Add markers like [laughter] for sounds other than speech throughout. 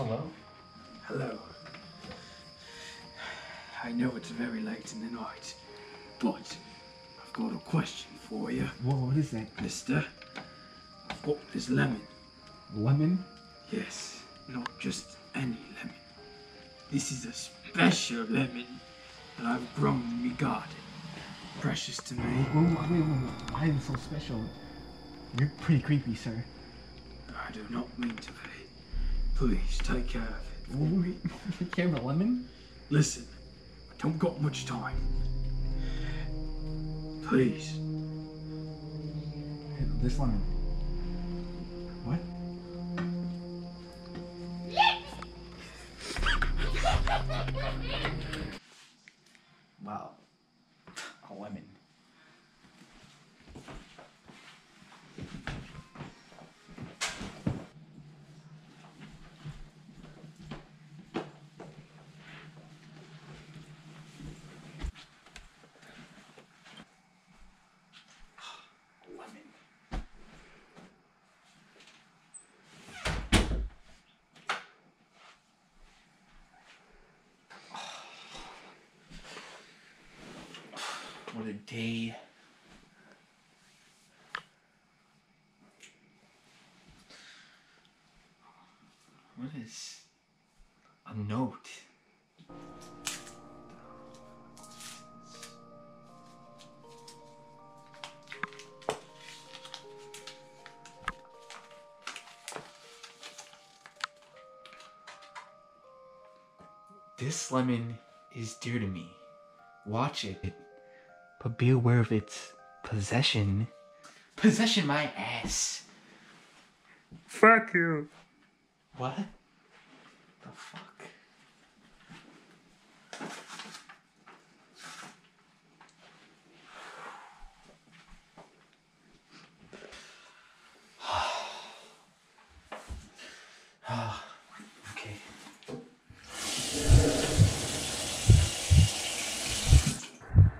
Hello. Hello. I know it's very late in the night, but I've got a question for you, Whoa, what is that? mister. I've got this lemon. Lemon? Yes, not just any lemon. This is a special lemon that I've grown in my garden. Precious to me. Whoa, wait, wait, wait. I am so special. You're pretty creepy, sir. I do not mean to be. Please take care of it. Wait. You [laughs] care about lemon? Listen, I don't got much time. Please. This lemon. What? wow. A lemon. lemon. What a day. What is a note? This lemon is dear to me. Watch it. But be aware of its possession. Possession my ass. Fuck you. What? The fuck? okay.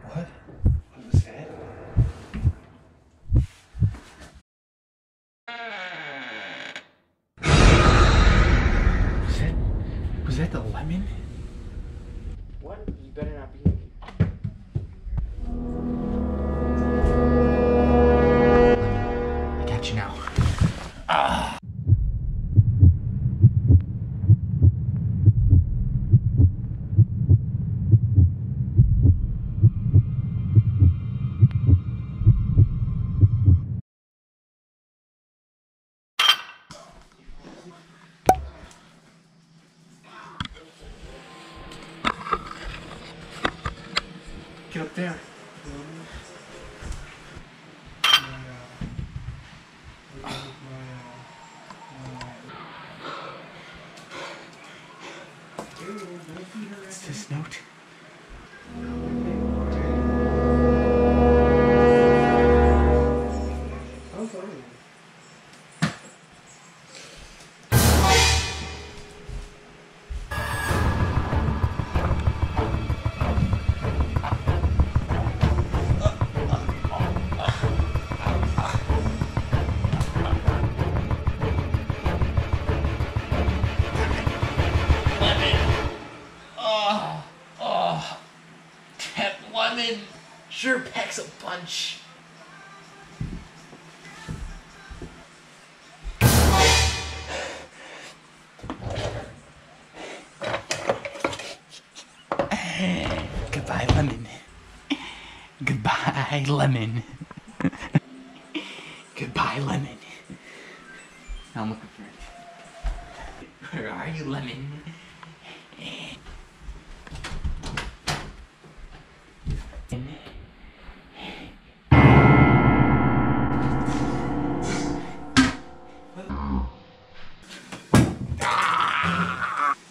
What? What was that? Was that was that the lemon? What? You better not be. Get up there. What's this note? Sure packs a punch. [laughs] [laughs] Goodbye, lemon. Goodbye, [laughs] lemon. Goodbye, lemon. I'm looking for it. Where are you, lemon?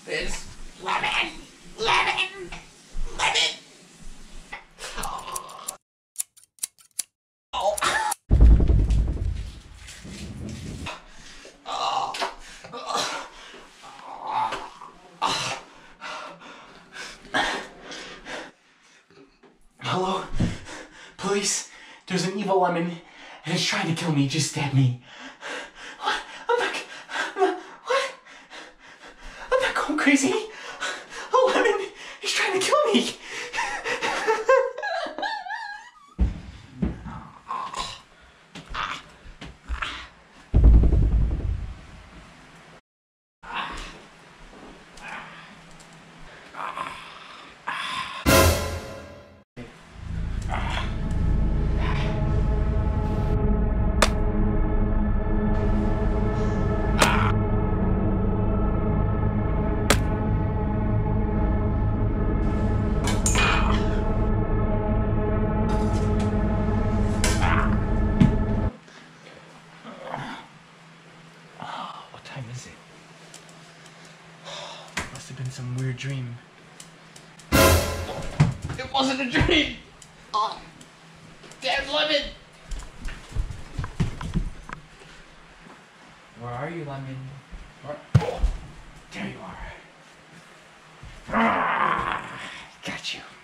This lemon, lemon, lemon. Hello, police. There's an evil lemon, and it's trying to kill me. Just stab me. What? I'm not. I'm not what? crazy? Time is it? [sighs] Must have been some weird dream. It wasn't a dream! Oh, damn lemon! Where are you, lemon? Where? Oh, there you are. Ah, got you. Got you.